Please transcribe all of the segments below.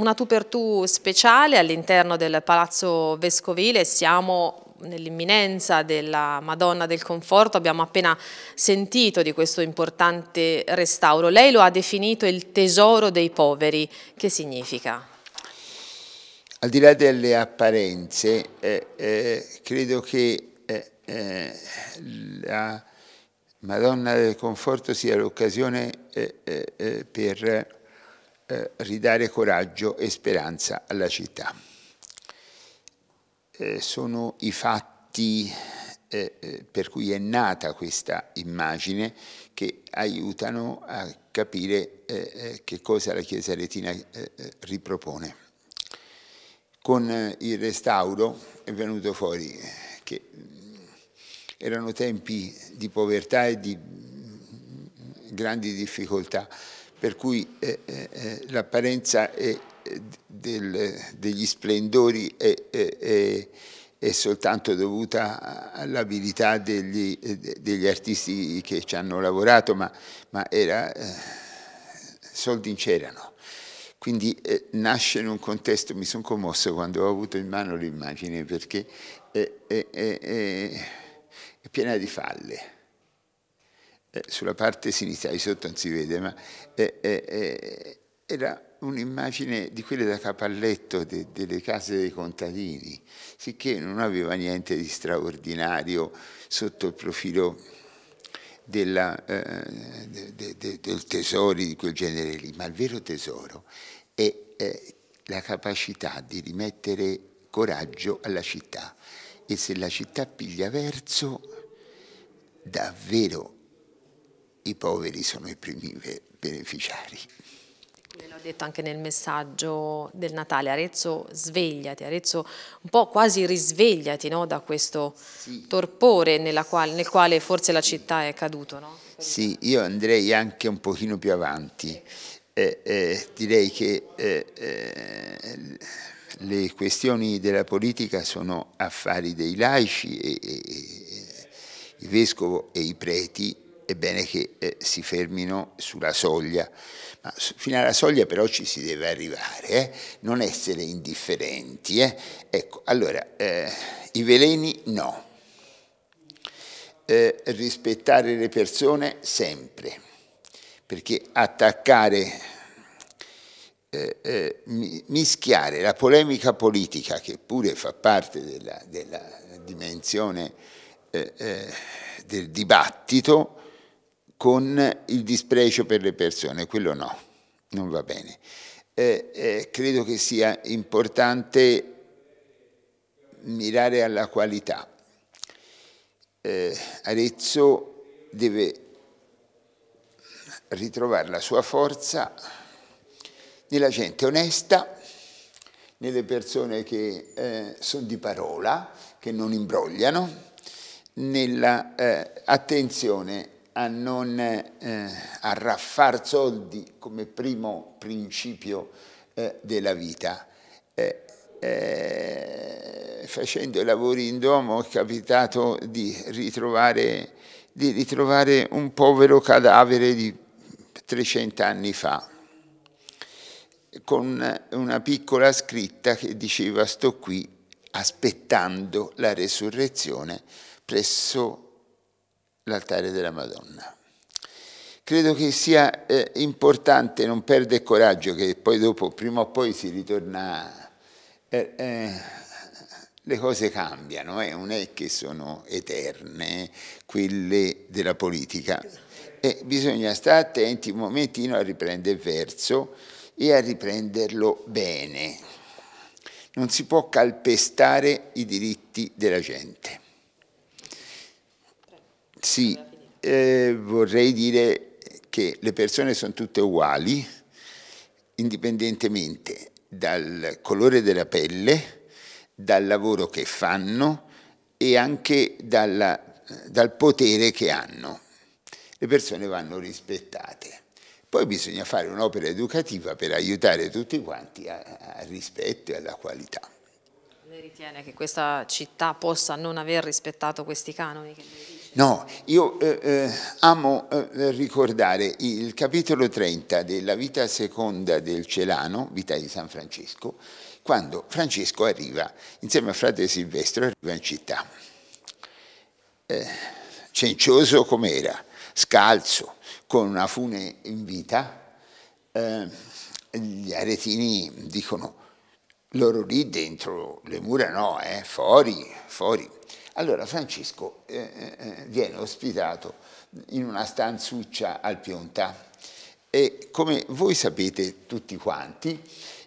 una tu per tu speciale all'interno del Palazzo Vescovile, siamo nell'imminenza della Madonna del Conforto, abbiamo appena sentito di questo importante restauro. Lei lo ha definito il tesoro dei poveri, che significa? Al di là delle apparenze, eh, eh, credo che eh, eh la Madonna del Conforto sia l'occasione eh, eh, per eh, ridare coraggio e speranza alla città. Eh, sono i fatti eh, eh, per cui è nata questa immagine che aiutano a capire eh, eh, che cosa la Chiesa Retina ripropone. Con il restauro è venuto fuori che erano tempi di povertà e di grandi difficoltà, per cui eh, eh, l'apparenza del, degli splendori è, è, è, soltanto dovuta all'abilità degli, degli, artisti che ci hanno lavorato, ma, ma era, eh, soldi c'erano. Quindi eh, nasce in un contesto, mi sono commosso quando ho avuto in mano l'immagine perché è, è piena di falle eh, sulla parte sinistra, di sotto non si vede, ma eh, eh, eh era un'immagine di quelle da capalletto de, delle case dei contadini, sicché non aveva niente di straordinario sotto il profilo della, eh, de, de, del tesoro di quel genere lì, ma il vero tesoro è la capacità di rimettere coraggio alla città. E se la città piglia verso, davvero i poveri sono i primi beneficiari. Come l'ho detto anche nel messaggio del Natale, Arezzo svegliati, Arezzo un po' quasi risvegliati no, da questo sì. torpore quale, nel quale forse la città è caduto. No? Sì, io andrei anche un pochino più avanti. Eh, eh, direi che eh, eh le questioni della politica sono affari dei laici e, e, e il vescovo e i preti è bene che eh, si fermino sulla soglia, ma fino alla soglia però ci si deve arrivare, eh? non essere indifferenti. Eh? Ecco, allora, eh, i veleni no, eh, rispettare le persone sempre, perché attaccare eh, eh, mischiare la polemica politica, che pure fa parte della, della dimensione eh, eh del dibattito, con il disprezzo per le persone, quello no, non va bene. Eh, eh, credo che sia importante mirare alla qualità. Eh, Arezzo deve ritrovare la sua forza nella gente onesta, nelle persone che eh, sono di parola, che non imbrogliano, nella eh, attenzione a non eh, arraffar soldi come primo principio eh, della vita. Eh, eh facendo i lavori in domo è capitato di ritrovare, di ritrovare un povero cadavere di 300 anni fa con una piccola scritta che diceva sto qui aspettando la resurrezione presso l'altare della Madonna. Credo che sia eh, importante non perdere coraggio, che poi dopo, prima o poi si ritorna, eh, eh, le cose cambiano, eh, non è che sono eterne quelle della politica. E bisogna stare attenti un momentino a riprendere il verso e a riprenderlo bene. Non si può calpestare i diritti della gente. Sì, eh, vorrei dire che le persone sono tutte uguali, indipendentemente dal colore della pelle, dal lavoro che fanno e anche dalla, dal potere che hanno. Le persone vanno rispettate. Poi bisogna fare un'opera educativa per aiutare tutti quanti al rispetto e alla qualità. Lei ritiene che questa città possa non aver rispettato questi canoni che lei? No, io eh, eh, amo eh, ricordare il capitolo 30 della vita seconda del Celano, vita di San Francesco, quando Francesco arriva, insieme a frate Silvestro, arriva in città. Eh, cencioso com'era, scalzo, con una fune in vita, eh, gli aretini dicono, loro lì dentro le mura no, eh, fuori, fuori. Allora Francesco eh, eh, eh, viene ospitato in una stanzuccia al Pionta e come voi sapete tutti quanti,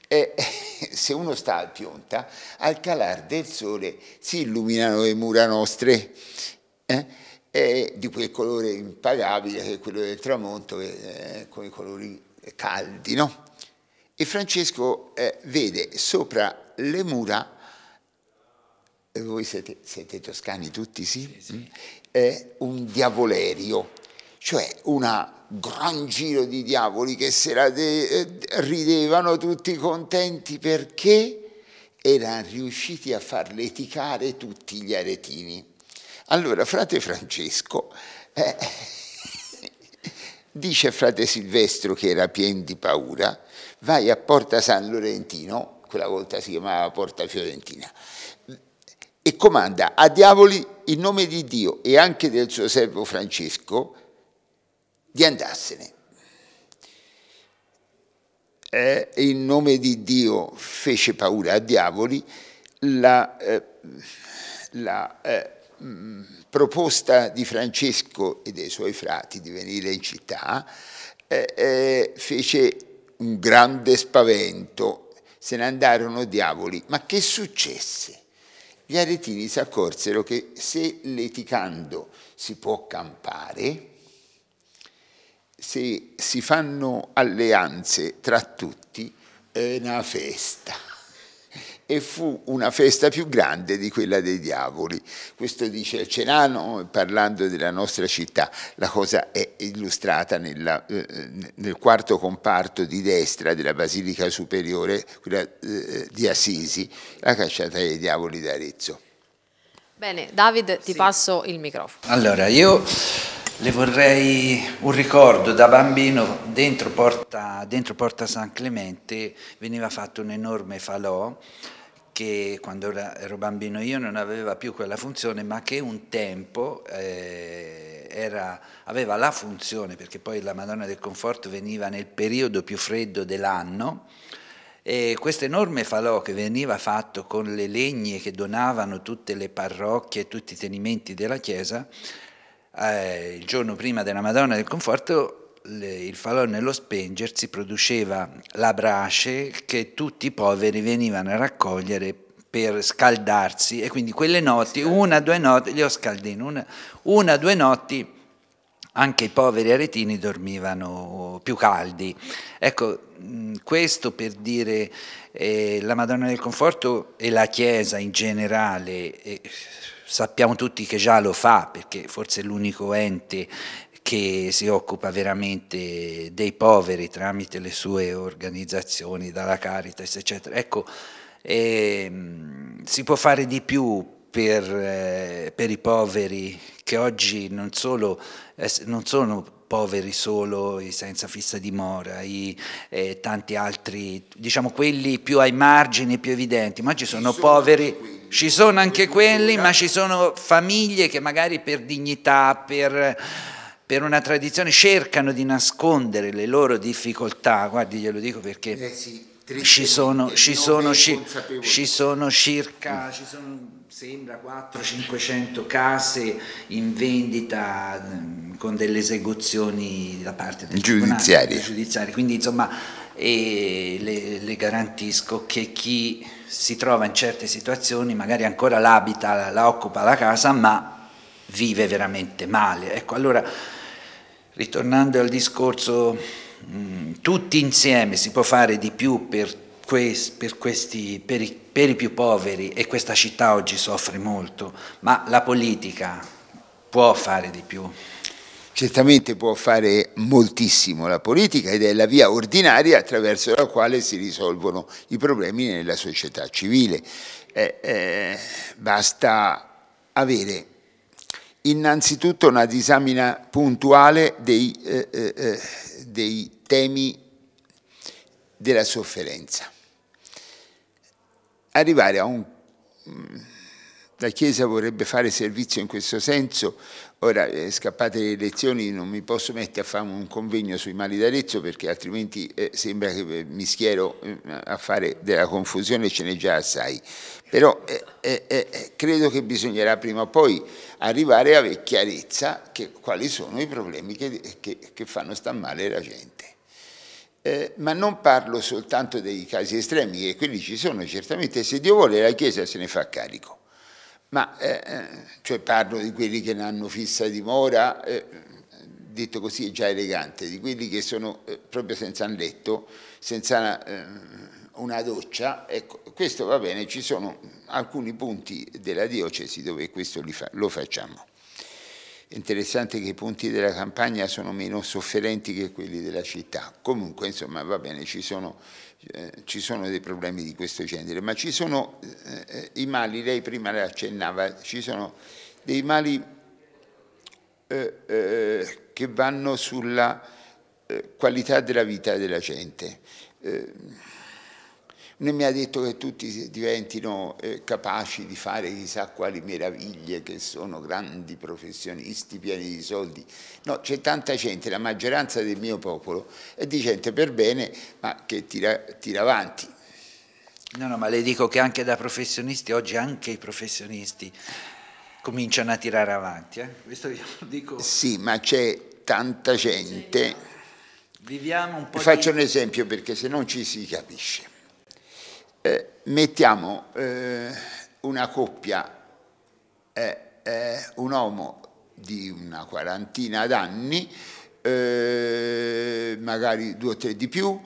eh, se uno sta al Pionta, al calar del sole si illuminano le mura nostre eh, di quel colore impagabile che è quello del tramonto, eh, con i colori caldi, no? E Francesco vede sopra le mura voi siete, siete, toscani tutti, sì? sì, sì. È un diavolerio, cioè un gran giro di diavoli che se la de- ridevano tutti contenti perché erano riusciti a far leticare tutti gli aretini. Allora, frate Francesco eh, dice a frate Silvestro che era pieno di paura, vai a Porta San Lorentino, quella volta si chiamava Porta Fiorentina, e comanda a diavoli in nome di Dio e anche del suo servo Francesco di andarsene. Eh, in nome di Dio fece paura a diavoli, la, eh, la eh, proposta di Francesco e dei suoi frati di venire in città eh, eh, fece un grande spavento, se ne andarono diavoli. Ma che successe? Gli aretini si accorsero che se leticando si può campare, se si fanno alleanze tra tutti, è una festa e fu una festa più grande di quella dei diavoli. Questo dice il Cenano parlando della nostra città. La cosa è illustrata nella, eh, nel quarto comparto di destra della Basilica Superiore, quella eh, di Assisi, la cacciata dei diavoli d'Arezzo. Bene, David, ti sì. passo il microfono. Allora, io le vorrei un ricordo. Da bambino dentro Porta, dentro Porta San Clemente veniva fatto un enorme falò che quando ero bambino io non aveva più quella funzione ma che un tempo eh, era, aveva la funzione perché poi la Madonna del Conforto veniva nel periodo più freddo dell'anno e questo enorme falò che veniva fatto con le legne che donavano tutte le parrocchie e tutti i tenimenti della chiesa eh, il giorno prima della Madonna del Conforto le, il falò nello spengersi produceva la brace che tutti i poveri venivano a raccogliere per scaldarsi e quindi quelle notti, una due notti, li ho scaldini, una, una o due notti anche i poveri aretini dormivano più caldi. Ecco, questo per dire eh, la Madonna del Conforto e la Chiesa in generale eh, sappiamo tutti che già lo fa, perché forse è l'unico ente che si occupa veramente dei poveri tramite le sue organizzazioni, dalla Caritas, eccetera. Ecco, ehm, si può fare di più per, eh, per, i poveri che oggi non, solo, eh, non sono poveri solo i senza fissa dimora, i eh, tanti altri, diciamo quelli più ai margini, più evidenti, ma ci sono, sono poveri ci sono anche quelli, ma ci sono famiglie che magari per dignità, per, per una tradizione cercano di nascondere le loro difficoltà. Guardi, glielo dico perché eh sì, ci, sono, ci, sono, ci, ci sono circa, ci sono, sembra 400-500 case in vendita con delle esecuzioni da parte del giudiziario. Quindi insomma le, le garantisco che chi si trova in certe situazioni, magari ancora l'abita, la occupa la casa, ma vive veramente male. Ecco, allora, ritornando al discorso, mh, mm, tutti insieme si può fare di più per, quest, per, questi, per, i, per i più poveri e questa città oggi soffre molto, ma la politica può fare di più. Certamente può fare moltissimo la politica ed è la via ordinaria attraverso la quale si risolvono i problemi nella società civile. Eh, eh, basta avere innanzitutto una disamina puntuale dei, eh, eh, eh dei temi della sofferenza. Arrivare a un... La Chiesa vorrebbe fare servizio in questo senso, ora eh, scappate le elezioni non mi posso mettere a fare un convegno sui mali d'Arezzo perché altrimenti eh, sembra che eh, mi schiero eh, a fare della confusione, ce n'è già assai, però eh, eh, credo che bisognerà prima o poi arrivare a chiarezza che, quali sono i problemi che, che, che fanno star male la gente. Eh, ma non parlo soltanto dei casi estremi, che quelli ci sono certamente, se Dio vuole la Chiesa se ne fa carico, ma eh, eh cioè parlo di quelli che non hanno fissa dimora, eh, detto così è già elegante, di quelli che sono eh, proprio senza un letto, senza una, eh, una doccia, ecco, questo va bene, ci sono alcuni punti della diocesi dove questo fa, lo facciamo. È interessante che i punti della campagna sono meno sofferenti che quelli della città. Comunque, insomma, va bene, ci sono, eh, ci sono dei problemi di questo genere, ma ci sono eh, i mali, lei prima le accennava, ci sono dei mali eh, eh che vanno sulla eh, qualità della vita della gente eh, non mi ha detto che tutti diventino eh, capaci di fare chissà quali meraviglie, che sono grandi professionisti pieni di soldi. No, c'è tanta gente, la maggioranza del mio popolo è di gente per bene, ma che tira, tira avanti. No, no, ma le dico che anche da professionisti, oggi anche i professionisti cominciano a tirare avanti. Eh? Questo io dico... Sì, ma c'è tanta gente. Viviamo un po' Faccio di... un esempio perché se non ci si capisce eh, mettiamo eh, una coppia, eh, un uomo di una quarantina d'anni, eh, magari due o tre di più,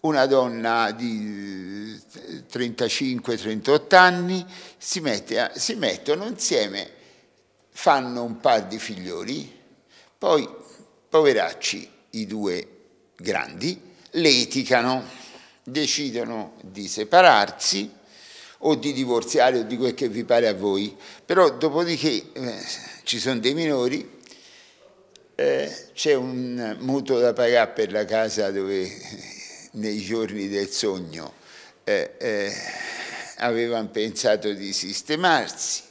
una donna di 35-38 anni, si, mette, si mettono insieme, fanno un par di figlioli, poi poveracci i due grandi, leticano decidono di separarsi o di divorziare o di quel che vi pare a voi, però dopodiché eh, ci sono dei minori, eh, c'è un mutuo da pagare per la casa dove nei giorni del sogno eh, eh avevano pensato di sistemarsi,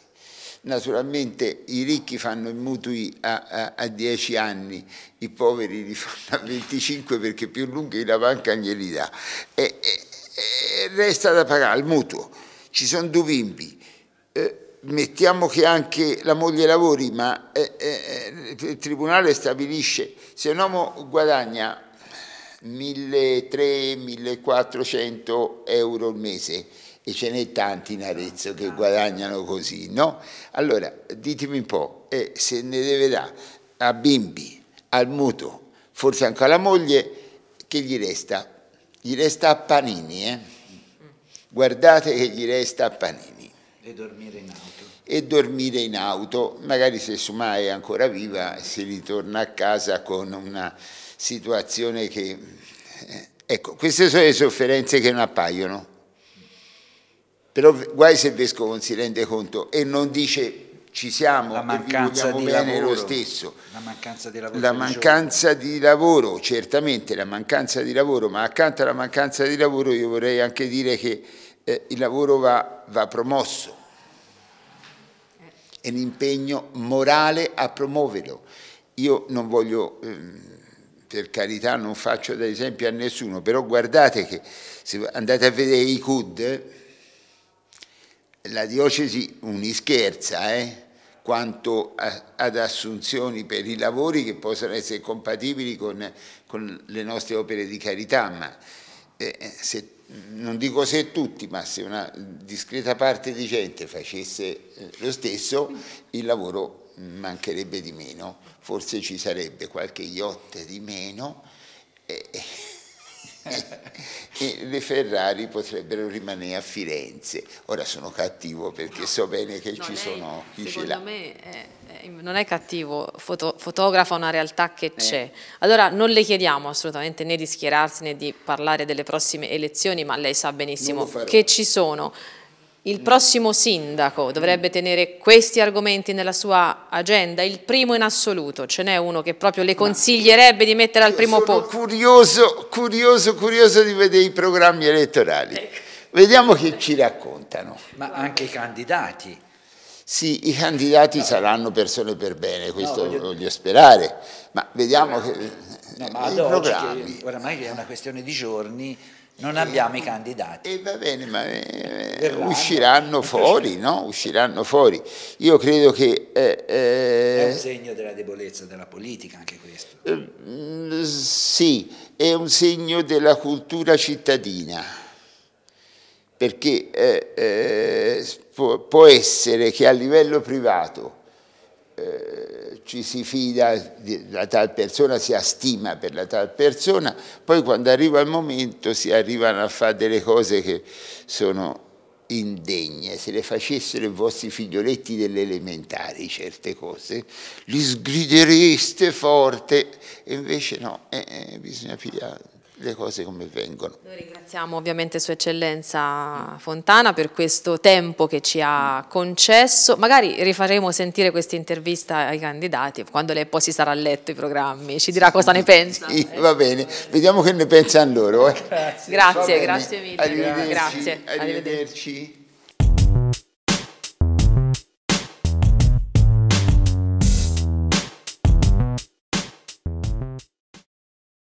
Naturalmente i ricchi fanno i mutui a, a, a 10 anni, i poveri li fanno a 25 perché più lunghi la banca glieli dà. E, e, e resta da pagare il mutuo. Ci sono due bimbi. Eh, mettiamo che anche la moglie lavori, ma eh, eh, il tribunale stabilisce se un uomo guadagna 1.300-1.400 euro al mese e ce n'è tanti in Arezzo che guadagnano così, no? Allora, ditemi un po', eh, se ne deve dare a bimbi, al mutuo, forse anche alla moglie, che gli resta? Gli resta a panini, eh? Guardate che gli resta a panini. E dormire in auto. E dormire in auto, magari se Suma è ancora viva, si ritorna a casa con una situazione che... Eh, ecco, queste sono le sofferenze che non appaiono però guai se il vescovo non si rende conto e non dice ci siamo la mancanza e vi bene lavoro, lo stesso. La mancanza di lavoro. La mancanza di lavoro, certamente la mancanza di lavoro, ma accanto alla mancanza di lavoro io vorrei anche dire che eh, il lavoro va, va promosso. È un impegno morale a promuoverlo. Io non voglio, ehm, per carità, non faccio da esempio a nessuno, però guardate che se andate a vedere i CUD, la diocesi unischerza eh, quanto a, ad assunzioni per i lavori che possono essere compatibili con, con le nostre opere di carità, ma eh, se, non dico se tutti, ma se una discreta parte di gente facesse eh, lo stesso, il lavoro mancherebbe di meno, forse ci sarebbe qualche yacht di meno. Eh, e le Ferrari potrebbero rimanere a Firenze. Ora sono cattivo perché so bene che no, ci lei, sono chi ce l'ha. Secondo me è, è, non è cattivo, foto, fotografa una realtà che eh. c'è. Allora non le chiediamo assolutamente né di schierarsi né di parlare delle prossime elezioni, ma lei sa benissimo che ci sono il prossimo sindaco dovrebbe tenere questi argomenti nella sua agenda, il primo in assoluto, ce n'è uno che proprio le consiglierebbe di mettere al primo posto? Sono curioso, curioso, curioso di vedere i programmi elettorali. Ecco. Vediamo che ci raccontano. Ma anche i candidati. Sì, i candidati no. saranno persone per bene, questo no, voglio... voglio... sperare, ma vediamo che no, ma i programmi. Che, oramai è una questione di giorni, non abbiamo i candidati. E va bene, ma eh, usciranno fuori, no? Usciranno fuori. Io credo che... Eh, eh, è un segno della debolezza della politica anche questo. Eh, sì, è un segno della cultura cittadina, perché eh, può, può, essere che a livello privato ci si fida della tal persona, si ha stima per la tal persona, poi quando arriva il momento si arrivano a fare delle cose che sono indegne, se le facessero i vostri figlioletti delle elementari certe cose, li sgridereste forte, e invece no, eh, eh, bisogna pigliare le cose come vengono. Noi ringraziamo ovviamente Sua Eccellenza Fontana per questo tempo che ci ha concesso, magari rifaremo sentire questa intervista ai candidati quando lei poi si sarà letto i programmi, ci dirà cosa ne pensa. Sì, va bene, vediamo che ne pensano loro. Eh. Grazie, grazie, grazie mille. Arrivederci. Grazie. Arrivederci. Arrivederci.